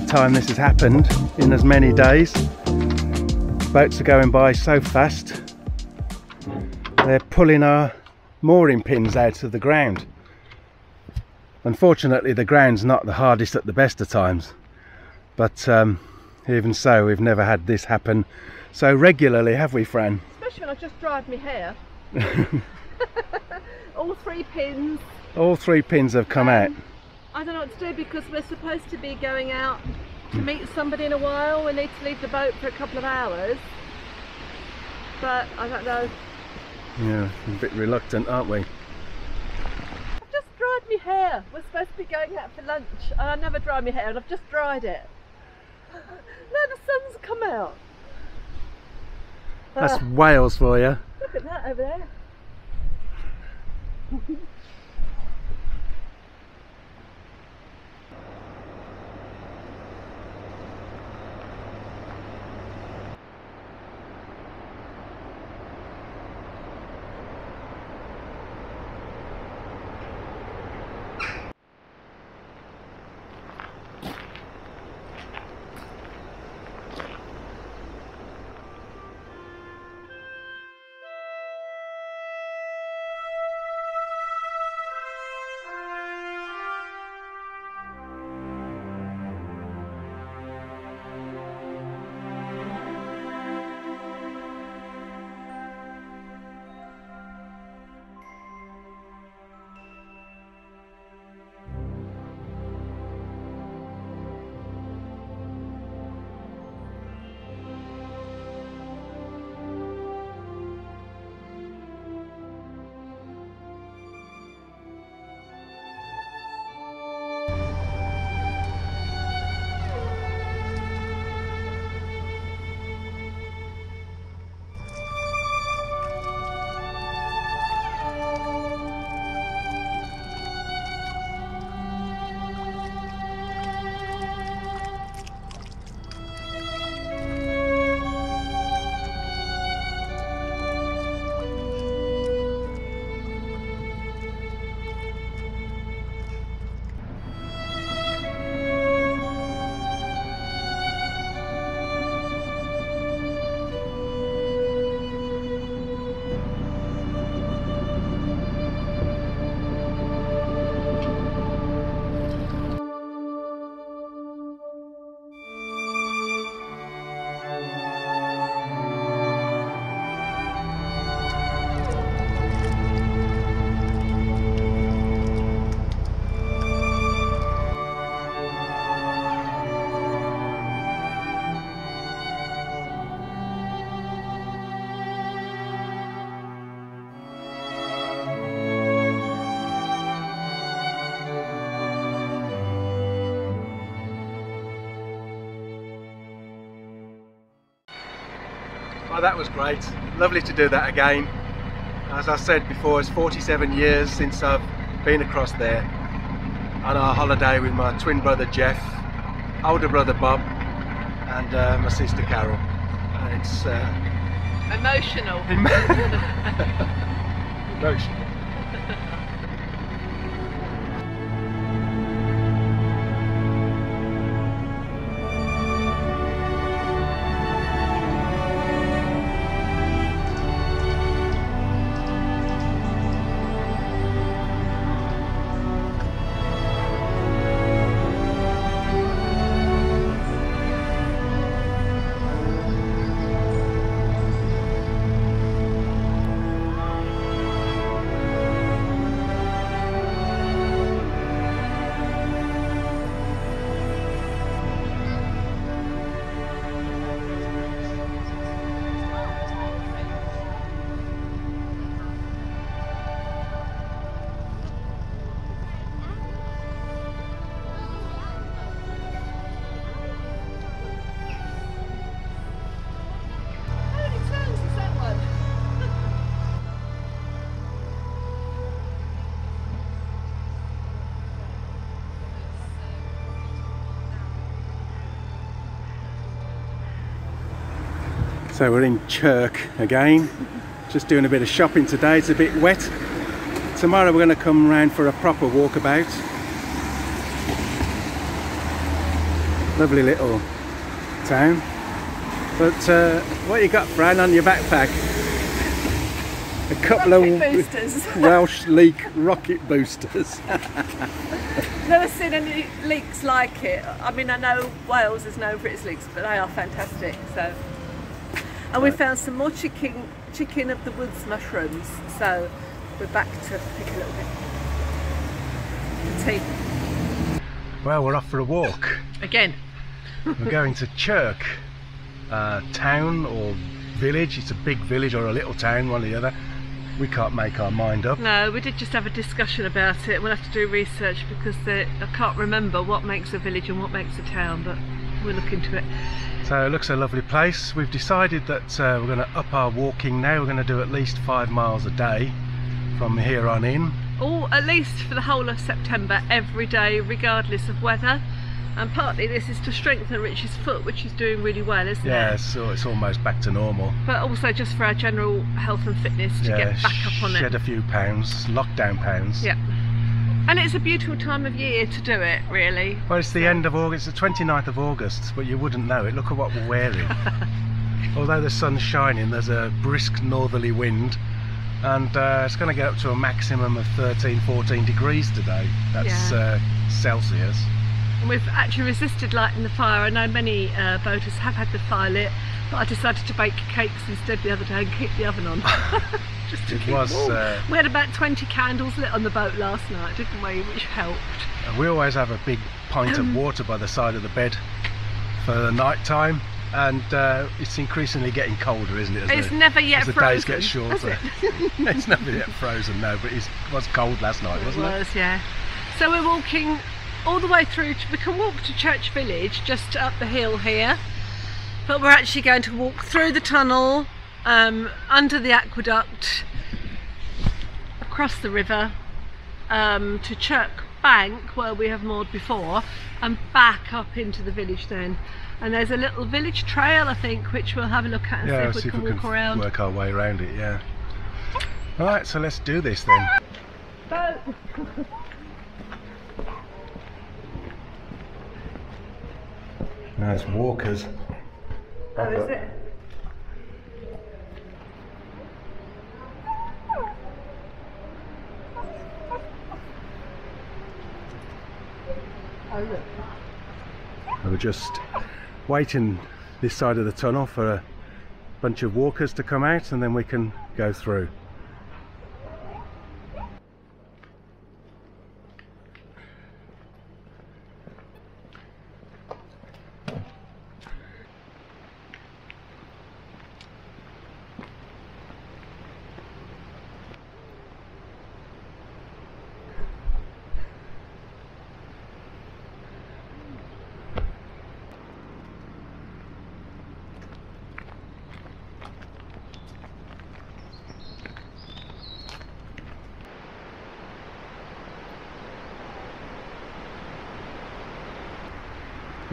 third time this has happened in as many days. Boats are going by so fast. They're pulling our mooring pins out of the ground. Unfortunately, the ground's not the hardest at the best of times. But um, even so, we've never had this happen so regularly, have we, Fran? Especially when I just dried my hair. All three pins. All three pins have come um, out. I don't know what to do because we're supposed to be going out to meet somebody in a while. We need to leave the boat for a couple of hours. But I don't know. Yeah, a bit reluctant, aren't we? I've just dried my hair. We're supposed to be going out for lunch and I never dry my hair and I've just dried it. now the sun's come out. That's uh, Wales for you. Look at that over there. that was great. Lovely to do that again. As I said before, it's 47 years since I've been across there on our holiday with my twin brother Jeff, older brother Bob, and uh, my sister Carol. And it's uh, emotional. emotional. So we're in Chirk again, just doing a bit of shopping today. It's a bit wet. Tomorrow we're going to come round for a proper walkabout. Lovely little town. But uh, what you got, Fran, on your backpack? A couple Rocket of boosters. Welsh leek rocket boosters. Never seen any leeks like it. I mean, I know Wales is known for its leeks, but they are fantastic. So, and we found some more chicken, chicken of the woods mushrooms. So, we're back to pick a little bit. Tea well, we're off for a walk. again. We're going to Chirk, uh, town or village. It's a big village or a little town, one or the other. We can't make our mind up. No, we did just have a discussion about it. We'll have to do research because the, I can't remember what makes a village and what makes a town, but we'll look into it. So it looks a lovely place. We've decided that uh, we're going to up our walking now. We're going to do at least five miles a day from here on in. Or at least for the whole of September, every day, regardless of weather. And partly this is to strengthen Rich's foot, which is doing really well, isn't Yeah, it? so it's almost back to normal. But also just for our general health and fitness to yeah, get back up on shed it. Shed a few pounds, lockdown pounds. Yeah. And it's a beautiful time of year to do it, really. Well, it's the end of August, the 29th of August, but you wouldn't know it. Look at what we're wearing. Although the sun's shining, there's a brisk northerly wind, and uh, it's going to get up to a maximum of 13, 14 degrees today. That's Yeah. uh, Celsius. And we've actually resisted lighting the fire. I know many uh, boaters have had the fire lit, but I decided to bake cakes instead the other day and keep the oven on. Just to It keep was. warm. Uh, We had about 20 candles lit on the boat last night, didn't we? Which helped. we always have a big pint of water by the side of the bed for the night time, and uh, it's increasingly getting colder, isn't it? as It's the- never yet the frozen. days get shorter. it? it's never yet frozen, no, but it was cold last night, It wasn't it? was, yeah. So we're walking all the way through. To, we can walk to Chirk Village, just up the hill here, but we're actually going to walk through the tunnel, um, under the aqueduct, across the river, um, to Chirk Bank, where we have moored before, and back up into the village then. And there's a little village trail, I think, which we'll have a look at and Yeah, see if we can walk can around. work our way around it, yeah. alright so let's do this then. Boat. Nice walkers. Oh, is it? We're just waiting this side of the tunnel for a bunch of walkers to come out and then we can go through.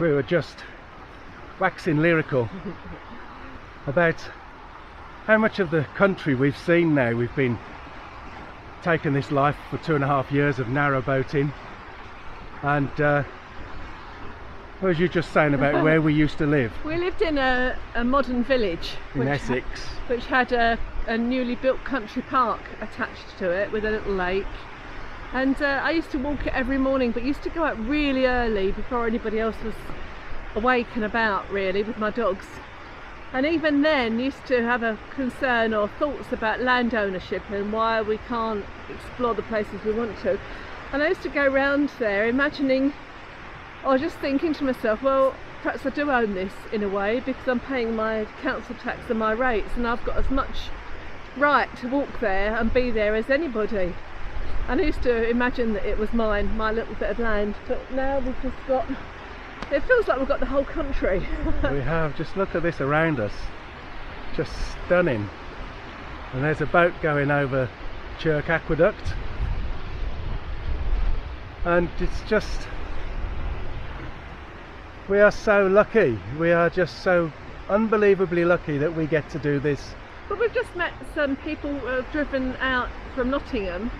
We were just waxing lyrical about how much of the country we've seen now. We've been taking this life for two and a half years of narrow boating and uh, what was you just saying about where we used to live We lived in a, a modern village in which, Essex? which had a, a newly built country park attached to it with a little lake. And uh, I used to walk it every morning, but used to go out really early before anybody else was awake and about, really, with my dogs. And even then, used to have a concern or thoughts about land ownership and why we can't explore the places we want to. And I used to go round there imagining or just thinking to myself, well, perhaps I do own this in a way because I'm paying my council tax and my rates, and I've got as much right to walk there and be there as anybody. And I used to imagine that it was mine, my little bit of land, but now we've just got. It feels like we've got the whole country. we have just look at this around us just stunning and there's a boat going over Chirk Aqueduct and it's just we are so lucky we are just so unbelievably lucky that we get to do this but we've just met some people who have driven out from Nottingham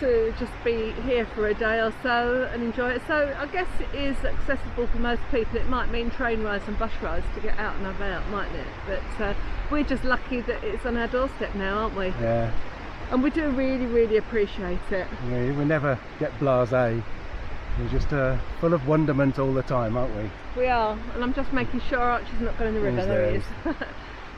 to just be here for a day or so and enjoy it. So I guess it is accessible for most people. It might mean train rides and bus rides to get out and about, mightn't it? But uh, we're just lucky that it's on our doorstep now, aren't we? Yeah, And we do really, really appreciate it. we, we never get blasé. We're just uh, full of wonderment all the time, aren't we? We are, and I'm just making sure Archie's not going in the river. He's there he there, is.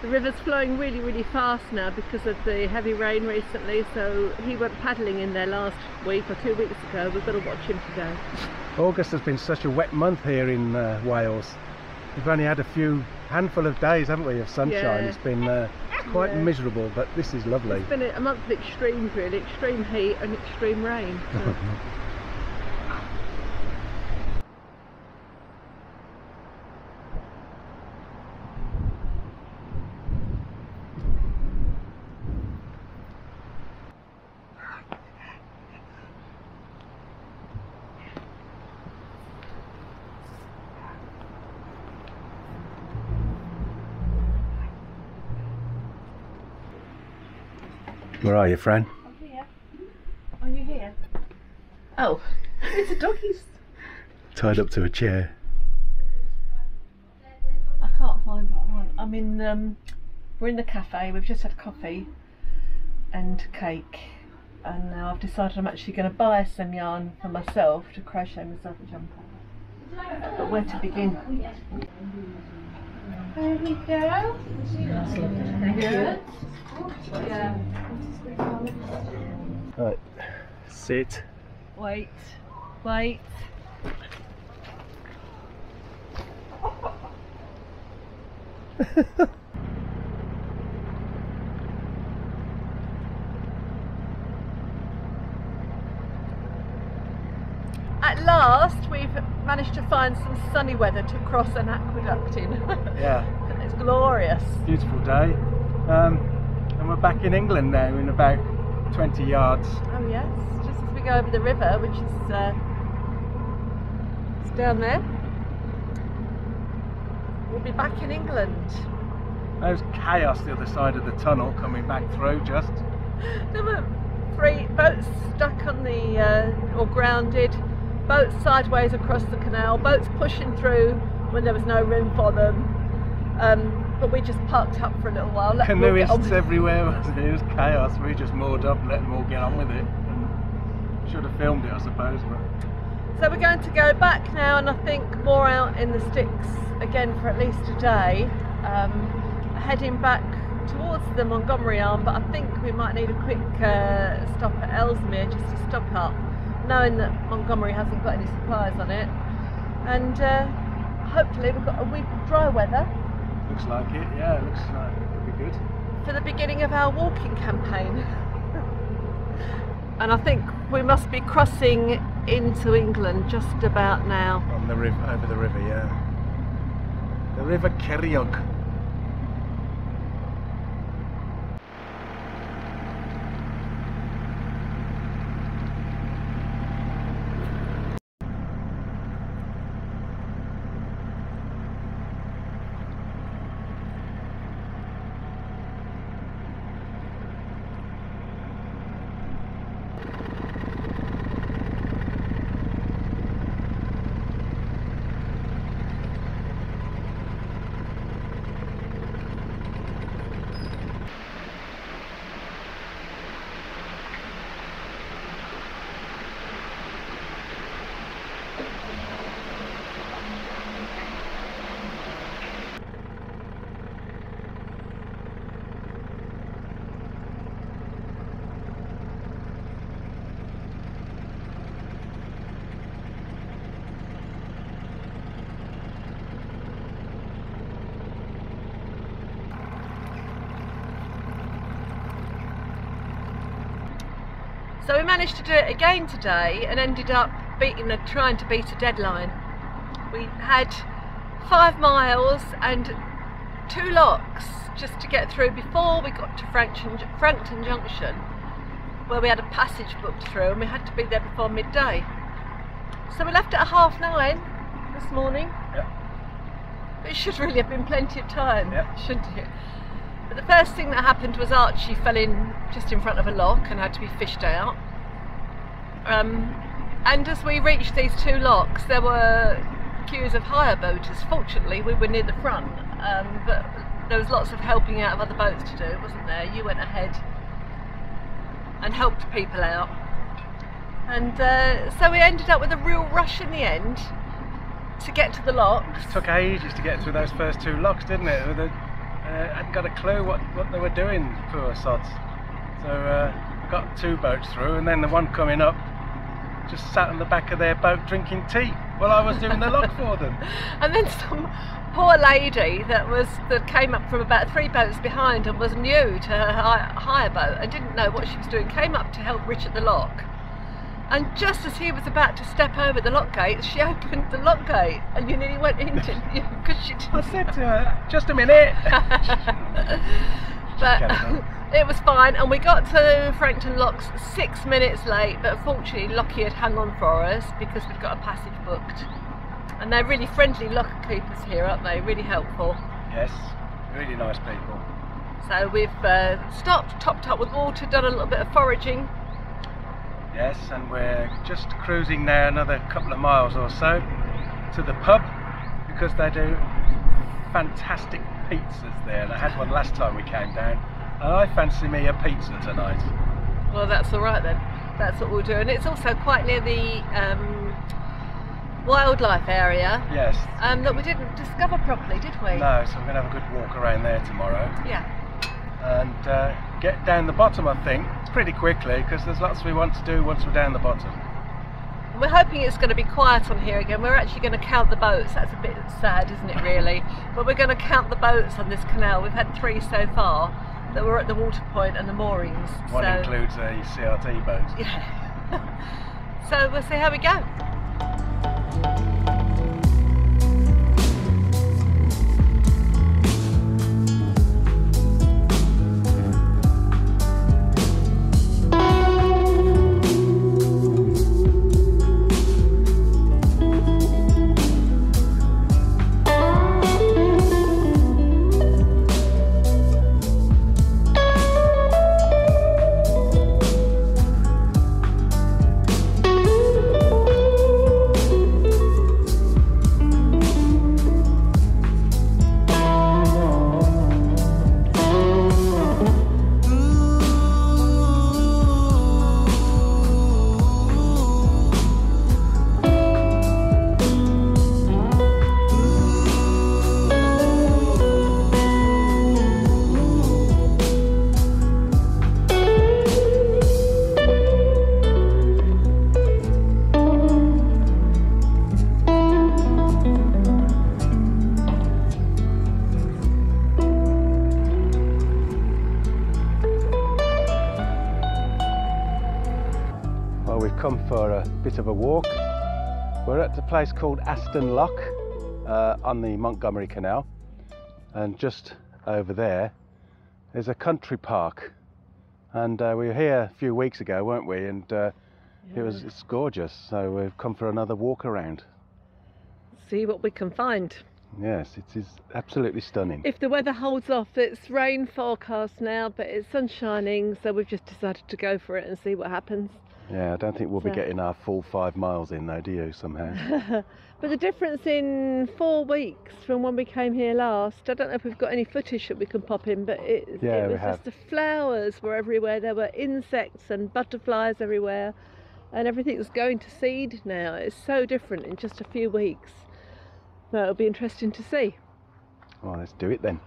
the river's flowing really, really fast now because of the heavy rain recently. So he went paddling in there last week or two weeks ago. We've got to watch him today. August has been such a wet month here in uh, Wales. We've only had a few handful of days, haven't we, of sunshine. Yeah. It's been uh, quite Yeah. miserable, but this is lovely. It's been a month of extremes, really extreme heat and extreme rain. So. Where are you, Fran? I'm here. Are you here? Oh, it's a doggies. Tied up to a chair. I can't find what I want. I'm in. Um, we're in the cafe. We've just had coffee and cake, and now I've decided I'm actually going to buy some yarn for myself to crochet myself a jumper. But where to begin? There we go. Good. Yeah. Right, sit. Wait. Wait. At last, we've managed to find some sunny weather to cross an aqueduct in. Yeah, it's glorious. beautiful day. Um, and we're back in England now in about 20 yards. Oh yes, just as we go over the river, which is uh, it's down there. We'll be back in England. There's chaos the other side of the tunnel coming back through just. There were three boats stuck on the uh, or grounded, boats sideways across the canal, boats pushing through when there was no room for them. Um, but we just parked up for a little while. Let them all get Canoeists everywhere. wasn't it? It was chaos. We just moored up and let them all get on with it. And should have filmed it, I suppose. But So we're going to go back now, and I think more out in the sticks again for at least a day. Um, heading back towards the Montgomery arm, but I think we might need a quick uh, stop at Ellesmere just to stock up, knowing that Montgomery hasn't got any supplies on it. And uh, hopefully we've got a week of dry weather looks like it. Yeah, it looks like it could be good. for the beginning of our walking campaign. and I think we must be crossing into England just about now. On the river, over the river, yeah. The River Ceiriog. So we managed to do it again today and ended up beating a, trying to beat a deadline. We had five miles and two locks just to get through before we got to Frankton, Frankton Junction where we had a passage booked through and we had to be there before midday. So we left at half nine this morning. Yep. It should really have been plenty of time, Yep. shouldn't it? But the first thing that happened was Archie fell in just in front of a lock and had to be fished out. Um, and as we reached these two locks, there were queues of hire boaters. Fortunately, we were near the front, um, but there was lots of helping out of other boats to do, wasn't there? You went ahead and helped people out. And uh, so we ended up with a real rush in the end to get to the locks. It took ages to get through those first two locks, didn't it? Uh, hadn't got a clue what, what they were doing, poor sods. So uh, got two boats through, and then the one coming up just sat on the back of their boat drinking tea while I was doing the lock for them. And then some poor lady that was that came up from about three boats behind and was new to her hire boat and didn't know what she was doing came up to help Richard the lock. And just as he was about to step over the lock gate, she opened the lock gate, and you nearly went into because she didn't. I said to her, just a minute. but it was fine, and we got to Frankton Locks six minutes late. But fortunately, Lockie had hung on for us because we'd got a passage booked. And they're really friendly lock keepers here, aren't they? Really helpful. yes, really nice people. So we've uh, stopped, topped up with water, done a little bit of foraging. Yes, and we're just cruising now another couple of miles or so to the pub because they do fantastic pizzas there. And I had one last time we came down, and I fancy me a pizza tonight. Well, that's all right then. That's what we'll do. And it's also quite near the um, wildlife area Yes. um, that we didn't discover properly, did we? No, so we're going to have a good walk around there tomorrow Yeah. and uh, get down the bottom, I think, pretty quickly because there's lots we want to do once we're down the bottom. We're hoping it's going to be quiet on here again. We're actually going to count the boats. That's a bit sad, isn't it, really? but we're going to count the boats on this canal. We've had three so far that were at the water point and the moorings. One so, includes a CRT boat. Yeah. so we'll see how we go. Bit of a walk. We're at a place called Aston Lock uh, on the Montgomery Canal, and just over there is a country park. And uh, we were here a few weeks ago, weren't we? And uh, it was it's gorgeous. So we've come for another walk around. See what we can find. Yes, it is absolutely stunning. If the weather holds off, it's rain forecast now, but it's sun shining, so we've just decided to go for it and see what happens. Yeah, I don't think we'll be So- getting our full five miles in though, do you? Somehow. But the difference in four weeks from when we came here last, I don't know if we've got any footage that we can pop in, but it, Yeah, it was just the flowers were everywhere. There were insects and butterflies everywhere, and everything's going to seed now. It's so different in just a few weeks. So it'll be interesting to see. well, let's do it then.